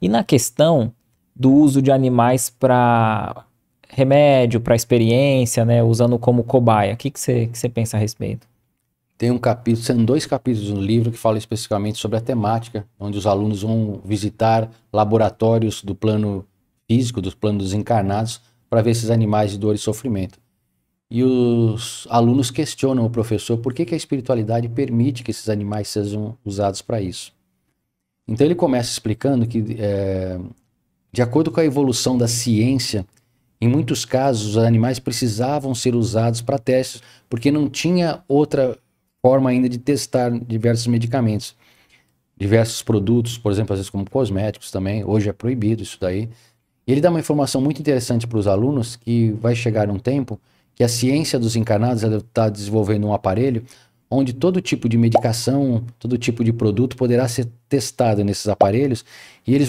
E na questão do uso de animais para remédio, para experiência, né, usando como cobaia, o que você que que pensa a respeito? Tem um capítulo, são dois capítulos no livro que falam especificamente sobre a temática, onde os alunos vão visitar laboratórios do plano físico, dos planos encarnados, para ver esses animais de dor e sofrimento. E os alunos questionam o professor por que, que a espiritualidade permite que esses animais sejam usados para isso. Então ele começa explicando que, é, de acordo com a evolução da ciência, em muitos casos os animais precisavam ser usados para testes, porque não tinha outra forma ainda de testar diversos medicamentos, diversos produtos, por exemplo, às vezes como cosméticos também, hoje é proibido isso daí. E ele dá uma informação muito interessante para os alunos que vai chegar um tempo que a ciência dos encarnados está desenvolvendo um aparelho onde todo tipo de medicação, todo tipo de produto poderá ser testado nesses aparelhos e eles vão